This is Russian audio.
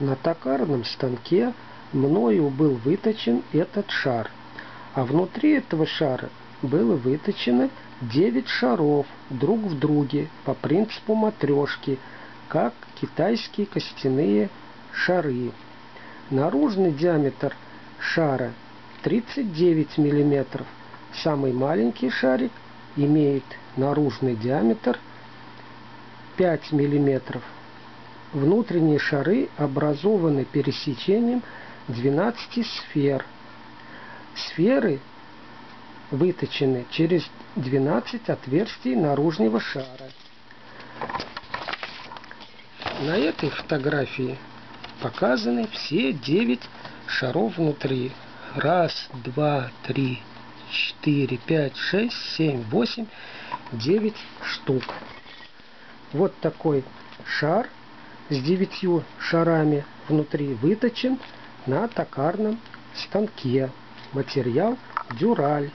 На токарном станке мною был выточен этот шар, а внутри этого шара было выточено 9 шаров друг в друге по принципу матрешки, как китайские костяные шары. Наружный диаметр шара 39 мм. Самый маленький шарик имеет наружный диаметр 5 мм. Внутренние шары образованы пересечением 12 сфер. Сферы выточены через 12 отверстий наружного шара. На этой фотографии показаны все 9 шаров внутри. Раз, два, три, четыре, пять, шесть, семь, восемь, девять штук. Вот такой шар с девятью шарами внутри выточен на токарном станке. Материал дюраль.